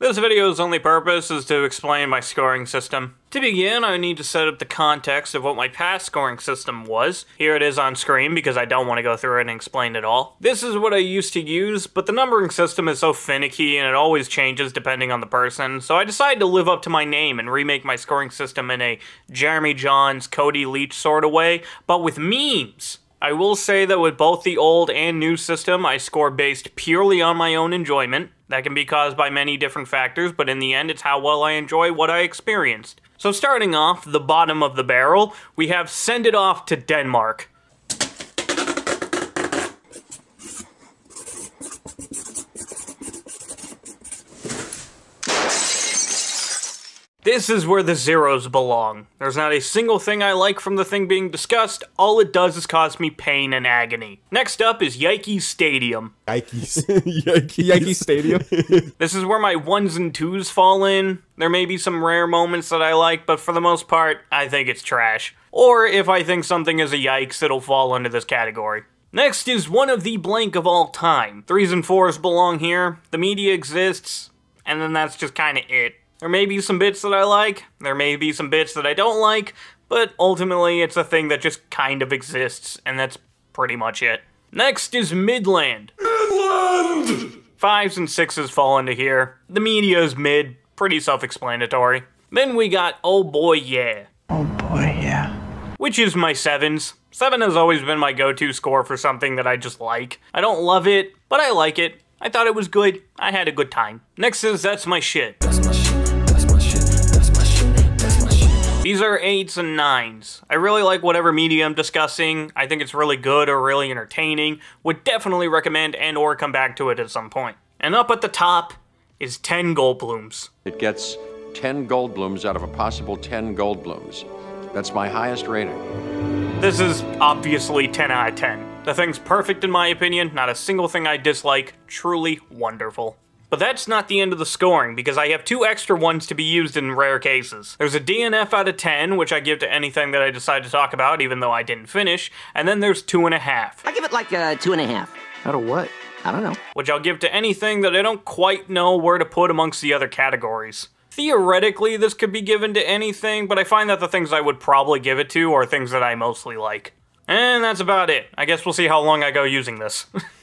This video's only purpose is to explain my scoring system. To begin, I need to set up the context of what my past scoring system was. Here it is on screen because I don't want to go through it and explain it all. This is what I used to use, but the numbering system is so finicky and it always changes depending on the person, so I decided to live up to my name and remake my scoring system in a Jeremy Jahns, Cody Leach sort of way, but with memes. I will say that with both the old and new system, I score based purely on my own enjoyment. That can be caused by many different factors, but in the end, it's how well I enjoy what I experienced. So starting off, the bottom of the barrel, we have Send It Off to Denmark. This is where the zeros belong. There's not a single thing I like from the thing being discussed, all it does is cause me pain and agony. Next up is Yikes Stadium. Yikes. Yikes. Yankee Stadium. This is where my ones and twos fall in. There may be some rare moments that I like, but for the most part, I think it's trash. Or if I think something is a yikes, it'll fall under this category. Next is one of the blank of all time. Threes and fours belong here, the media exists, and then that's just kinda it. There may be some bits that I like, there may be some bits that I don't like, but ultimately it's a thing that just kind of exists, and that's pretty much it. Next is Midland. Midland! Fives and sixes fall into here. The media is mid, pretty self explanatory. Then we got Oh Boy Yeah, Oh boy, yeah. which is my sevens. Seven has always been my go to score for something that I just like. I don't love it, but I like it. I thought it was good. I had a good time. Next is That's My Shit. That's my shit. These are eights and nines. I really like whatever media I'm discussing. I think it's really good or really entertaining. Would definitely recommend and or come back to it at some point. And up at the top is 10 Goldblums. It gets 10 Goldblums out of a possible 10 Goldblums. That's my highest rating. This is obviously 10 out of 10. The thing's perfect in my opinion, not a single thing I dislike, truly wonderful. But that's not the end of the scoring, because I have two extra ones to be used in rare cases. There's a DNF out of 10, which I give to anything that I decide to talk about, even though I didn't finish, and then there's two and a half, I give it like a two and a half. Out of what? I don't know. which I'll give to anything that I don't quite know where to put amongst the other categories. Theoretically, this could be given to anything, but I find that the things I would probably give it to are things that I mostly like. And that's about it. I guess we'll see how long I go using this.